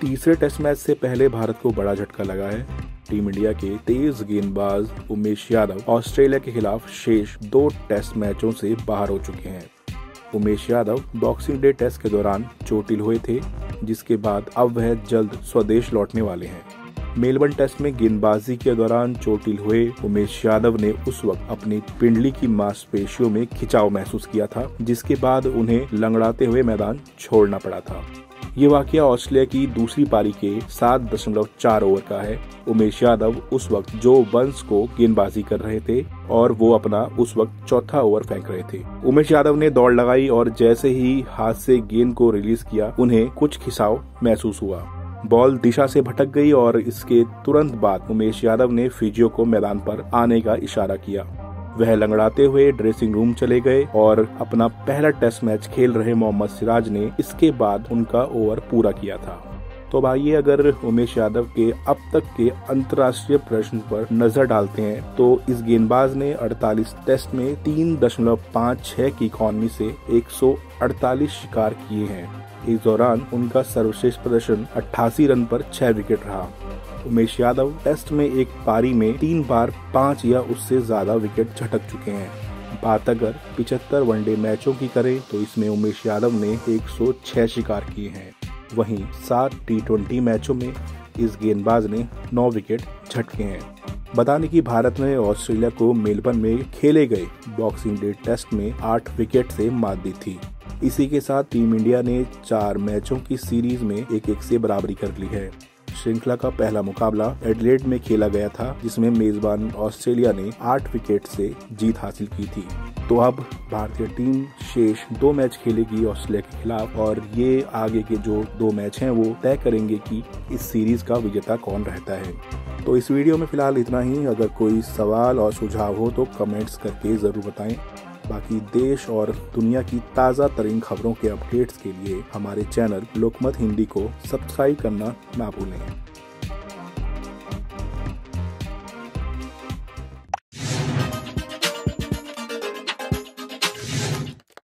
तीसरे test match से पहले भारत को बड़ा झटका लगा है। टीम इंडिया के तेज गेंदबाज उमेश यादव ऑस्ट्रेलिया के खिलाफ शेष दो टेस्ट मैचों से बाहर हो चुके हैं। Umesh Yadav boxing day test के दौरान चोटिल हुए थे, जिसके बाद अब वह जल्द स्वदेश लौटने वाले हैं। मेलबर्न टेस्ट में गेंदबाजी के दौरान चोटिल हुए उमेश यादव ने उस वक्त अपनी पिंडली की मांसपेशियों में खिंचाव महसूस किया था, जिसके बाद उन्हें लंगड़ाते हुए मैदान छोड़ना पड़ा था। ये वाकया ऑस्ट्रेलिया की दूसरी पारी के सात दशमलव चार ओवर का है। उमेश यादव उस वक्त जो वंश को गेंदबाजी कर रहे थे और वो अपना उस वक्त चौथा ओवर फेंक रहे थे। उमेश यादव ने दौड़ लगाई और जैसे ही हाथ से गेंद को रिलीज़ किया, उन्हें कुछ खिसाव महसूस हुआ। बॉल दिशा से भटक गई और इसके तुरंत बाद उमेश यादव ने फिजियो को मैदान पर आने का इशारा किया। वह लंगड़ाते हुए ड्रेसिंग रूम चले गए और अपना पहला टेस्ट मैच खेल रहे मोहम्मद सिराज ने इसके बाद उनका ओवर पूरा किया था। तो भाई, अगर उमेश यादव के अब तक के अंतर्राष्ट्रीय प्रश्न पर नज़र डालते हैं तो इस गेंदबाज ने 48 टेस्ट में तीन दशमलव पाँच छह की इकॉनमी से 148 शिकार किए हैं। इस दौरान उनका सर्वश्रेष्ठ प्रदर्शन 88 रन पर छह विकेट रहा। उमेश यादव टेस्ट में एक पारी में तीन बार पाँच या उससे ज़्यादा विकेट झटक चुके हैं। बात अगर पिछहत्तर वनडे मैचों की करें तो इसमें उमेश यादव ने 106 शिकार किए हैं। वहीं सात टी मैचों में इस गेंदबाज ने नौ विकेट झटके हैं। बताने की भारत ने ऑस्ट्रेलिया को मेलबर्न में खेले गए बॉक्सिंग डे टेस्ट में आठ विकेट से मात दी थी। इसी के साथ टीम इंडिया ने चार मैचों की सीरीज़ में एक एक से बराबरी कर ली है। श्रृंखला का पहला मुकाबला एडलेड में खेला गया था, जिसमें मेजबान ऑस्ट्रेलिया ने आठ विकेट से जीत हासिल की थी। तो अब भारतीय टीम शेष दो मैच खेलेगी ऑस्ट्रेलिया के खिलाफ, और ये आगे के जो दो मैच हैं, वो तय करेंगे कि इस सीरीज़ का विजेता कौन रहता है। तो इस वीडियो में फ़िलहाल इतना ही। अगर कोई सवाल और सुझाव हो तो कमेंट्स करके ज़रूर बताएँ। बाकी देश और दुनिया की ताज़ा तरीन खबरों के अपडेट्स के लिए हमारे चैनल लोकमत हिंदी को सब्सक्राइब करना ना भूलें।